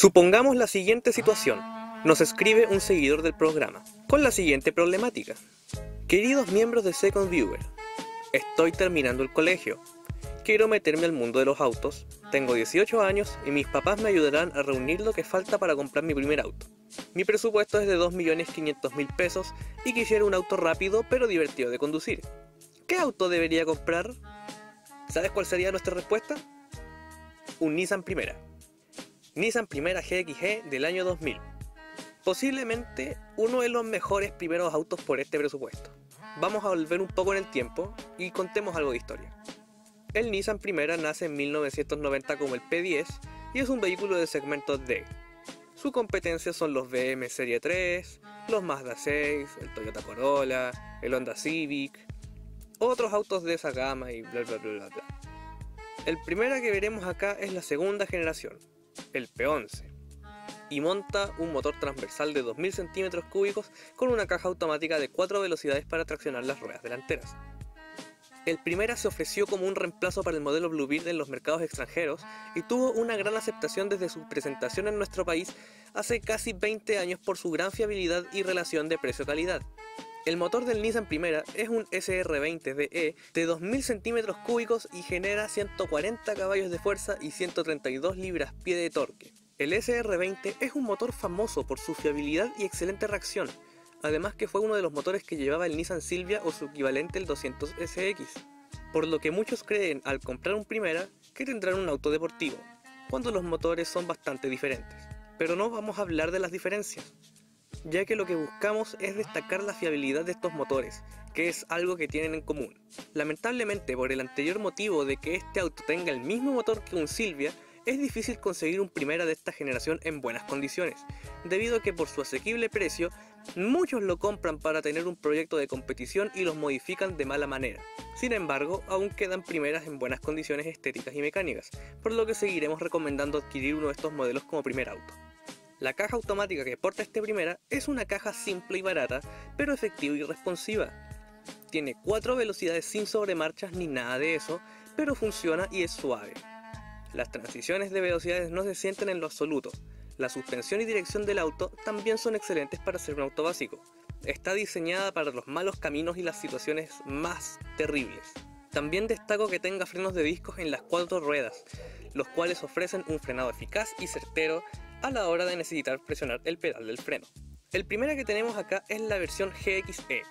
Supongamos la siguiente situación. Nos escribe un seguidor del programa con la siguiente problemática. Queridos miembros de Second Viewer, estoy terminando el colegio. Quiero meterme al mundo de los autos. Tengo 18 años y mis papás me ayudarán a reunir lo que falta para comprar mi primer auto. Mi presupuesto es de 2.500.000 pesos y quisiera un auto rápido pero divertido de conducir. ¿Qué auto debería comprar? ¿Sabes cuál sería nuestra respuesta? Un Nissan Primera. Nissan Primera GXG del año 2000. Posiblemente uno de los mejores primeros autos por este presupuesto. Vamos a volver un poco en el tiempo y contemos algo de historia. El Nissan Primera nace en 1990 como el P10 y es un vehículo de segmento D. Su competencia son los BM Serie 3, los Mazda 6, el Toyota Corolla, el Honda Civic, otros autos de esa gama y bla bla bla bla. El primero que veremos acá es la segunda generación, el P11, y monta un motor transversal de 2000 centímetros cúbicos con una caja automática de 4 velocidades para traccionar las ruedas delanteras. El Primera se ofreció como un reemplazo para el modelo Bluebird en los mercados extranjeros y tuvo una gran aceptación desde su presentación en nuestro país hace casi 20 años por su gran fiabilidad y relación de precio-calidad. El motor del Nissan Primera es un SR20DE de 2000 centímetros cúbicos y genera 140 caballos de fuerza y 132 libras-pie de torque. El SR20 es un motor famoso por su fiabilidad y excelente reacción, además que fue uno de los motores que llevaba el Nissan Silvia o su equivalente el 200 SX, por lo que muchos creen al comprar un Primera que tendrán un auto deportivo, cuando los motores son bastante diferentes. Pero no vamos a hablar de las diferencias, ya que lo que buscamos es destacar la fiabilidad de estos motores, que es algo que tienen en común. Lamentablemente, por el anterior motivo de que este auto tenga el mismo motor que un Silvia, es difícil conseguir un primera de esta generación en buenas condiciones, debido a que por su asequible precio, muchos lo compran para tener un proyecto de competición y los modifican de mala manera. Sin embargo, aún quedan primeras en buenas condiciones estéticas y mecánicas, por lo que seguiremos recomendando adquirir uno de estos modelos como primer auto. La caja automática que porta este primera es una caja simple y barata, pero efectiva y responsiva. Tiene 4 velocidades sin sobremarchas ni nada de eso, pero funciona y es suave. Las transiciones de velocidades no se sienten en lo absoluto. La suspensión y dirección del auto también son excelentes para ser un auto básico. Está diseñada para los malos caminos y las situaciones más terribles. También destaco que tenga frenos de discos en las cuatro ruedas, los cuales ofrecen un frenado eficaz y certero a la hora de necesitar presionar el pedal del freno. El primero que tenemos acá es la versión GXE.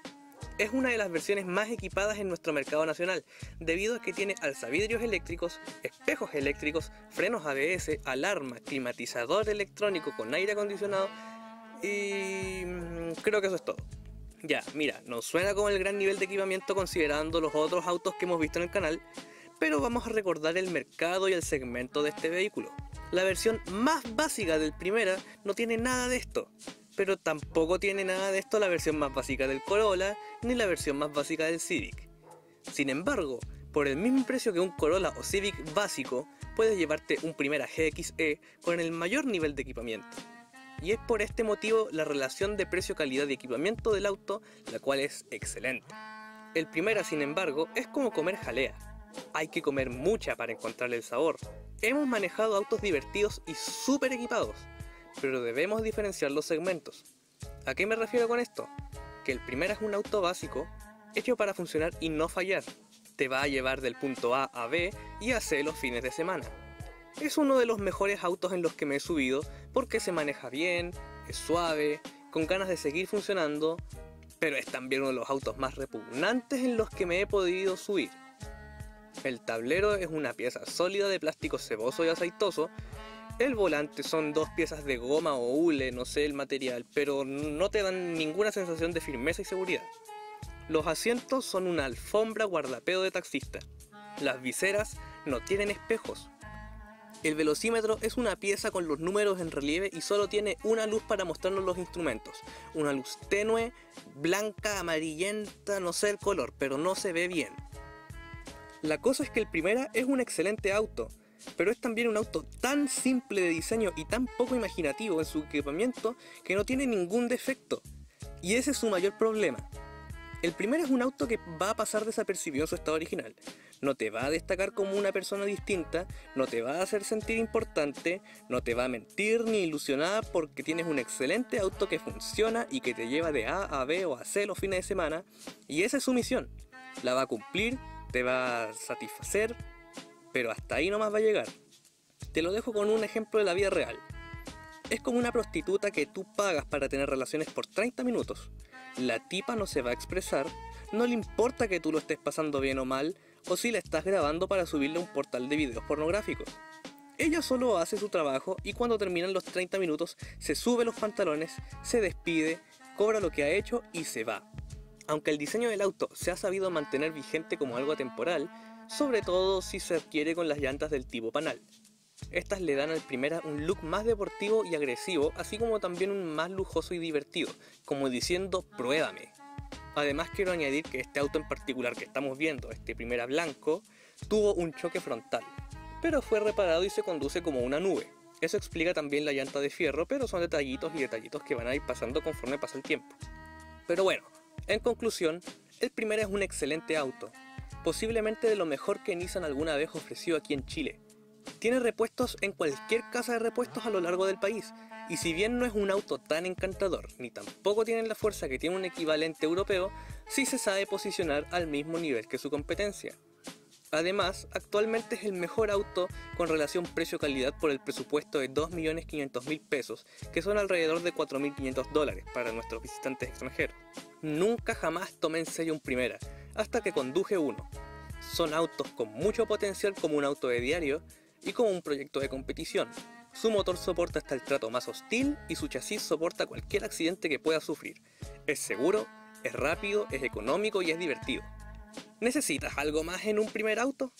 Es una de las versiones más equipadas en nuestro mercado nacional, debido a que tiene alzavidrios eléctricos, espejos eléctricos, frenos ABS, alarma, climatizador electrónico con aire acondicionado y mm, creo que eso es todo. Ya, mira, nos suena como el gran nivel de equipamiento considerando los otros autos que hemos visto en el canal, pero vamos a recordar el mercado y el segmento de este vehículo. La versión más básica del Primera no tiene nada de esto, pero tampoco tiene nada de esto la versión más básica del Corolla ni la versión más básica del Civic. Sin embargo, por el mismo precio que un Corolla o Civic básico, puedes llevarte un Primera GXE con el mayor nivel de equipamiento. Y es por este motivo la relación de precio-calidad y equipamiento del auto, la cual es excelente. El Primera, sin embargo, es como comer jalea. Hay que comer mucha para encontrarle el sabor, Hemos manejado autos divertidos y súper equipados, pero debemos diferenciar los segmentos. ¿A qué me refiero con esto? Que el primero es un auto básico, hecho para funcionar y no fallar. Te va a llevar del punto A a B y a C los fines de semana. Es uno de los mejores autos en los que me he subido porque se maneja bien, es suave, con ganas de seguir funcionando, pero es también uno de los autos más repugnantes en los que me he podido subir. El tablero es una pieza sólida de plástico ceboso y aceitoso. El volante son dos piezas de goma o hule, no sé el material, pero no te dan ninguna sensación de firmeza y seguridad. Los asientos son una alfombra guardapeo de taxista. Las viseras no tienen espejos. El velocímetro es una pieza con los números en relieve y solo tiene una luz para mostrarnos los instrumentos. Una luz tenue, blanca, amarillenta, no sé el color, pero no se ve bien. La cosa es que el Primera es un excelente auto, pero es también un auto tan simple de diseño y tan poco imaginativo en su equipamiento que no tiene ningún defecto. Y ese es su mayor problema. El primero es un auto que va a pasar desapercibido en su estado original. No te va a destacar como una persona distinta, no te va a hacer sentir importante, no te va a mentir ni ilusionar porque tienes un excelente auto que funciona y que te lleva de A a B o a C los fines de semana. Y esa es su misión. La va a cumplir, te va a satisfacer, pero hasta ahí nomás va a llegar. Te lo dejo con un ejemplo de la vida real. Es como una prostituta que tú pagas para tener relaciones por 30 minutos la tipa no se va a expresar, no le importa que tú lo estés pasando bien o mal, o si la estás grabando para subirle a un portal de videos pornográficos. Ella solo hace su trabajo y cuando terminan los 30 minutos se sube los pantalones, se despide, cobra lo que ha hecho y se va. Aunque el diseño del auto se ha sabido mantener vigente como algo atemporal, sobre todo si se adquiere con las llantas del tipo panal. Estas le dan al primera un look más deportivo y agresivo, así como también un más lujoso y divertido, como diciendo pruébame. Además quiero añadir que este auto en particular que estamos viendo, este primera blanco, tuvo un choque frontal, pero fue reparado y se conduce como una nube. Eso explica también la llanta de fierro, pero son detallitos y detallitos que van a ir pasando conforme pasa el tiempo. Pero bueno, en conclusión, el primera es un excelente auto, posiblemente de lo mejor que Nissan alguna vez ofreció aquí en Chile, tiene repuestos en cualquier casa de repuestos a lo largo del país, y si bien no es un auto tan encantador, ni tampoco tiene la fuerza que tiene un equivalente europeo, sí se sabe posicionar al mismo nivel que su competencia. Además, actualmente es el mejor auto con relación precio-calidad por el presupuesto de 2.500.000 pesos, que son alrededor de 4.500 dólares para nuestros visitantes extranjeros. Nunca jamás tomé en serio un primera, hasta que conduje uno. Son autos con mucho potencial como un auto de diario, y como un proyecto de competición. Su motor soporta hasta el trato más hostil y su chasis soporta cualquier accidente que pueda sufrir. Es seguro, es rápido, es económico y es divertido. ¿Necesitas algo más en un primer auto?